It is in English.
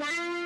Bye.